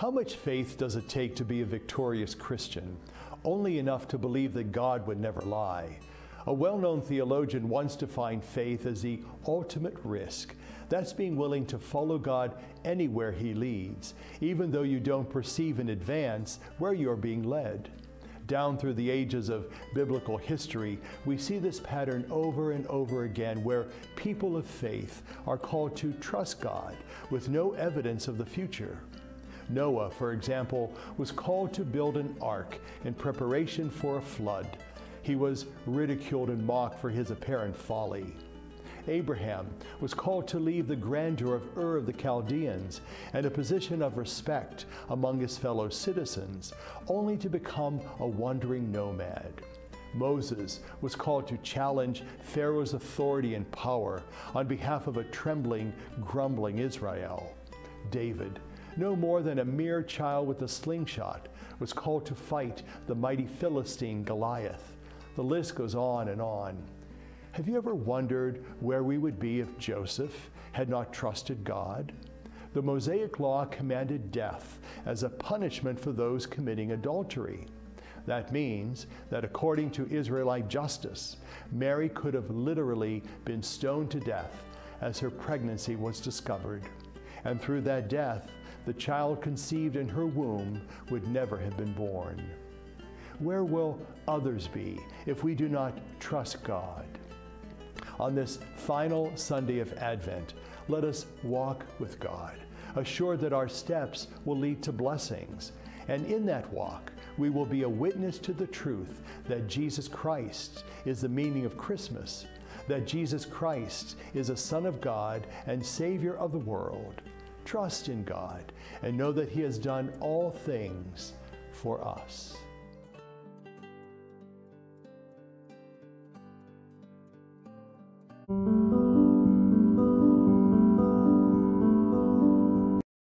How much faith does it take to be a victorious Christian? Only enough to believe that God would never lie. A well known theologian once defined faith as the ultimate risk. That's being willing to follow God anywhere He leads, even though you don't perceive in advance where you're being led. Down through the ages of biblical history, we see this pattern over and over again where people of faith are called to trust God with no evidence of the future. Noah, for example, was called to build an ark in preparation for a flood. He was ridiculed and mocked for his apparent folly. Abraham was called to leave the grandeur of Ur of the Chaldeans and a position of respect among his fellow citizens, only to become a wandering nomad. Moses was called to challenge Pharaoh's authority and power on behalf of a trembling, grumbling Israel. David no more than a mere child with a slingshot, was called to fight the mighty Philistine Goliath. The list goes on and on. Have you ever wondered where we would be if Joseph had not trusted God? The Mosaic Law commanded death as a punishment for those committing adultery. That means that according to Israelite justice, Mary could have literally been stoned to death as her pregnancy was discovered. And through that death, the child conceived in her womb would never have been born. Where will others be if we do not trust God? On this final Sunday of Advent, let us walk with God, assured that our steps will lead to blessings. And in that walk, we will be a witness to the truth that Jesus Christ is the meaning of Christmas, that Jesus Christ is a Son of God and Savior of the world Trust in God and know that He has done all things for us.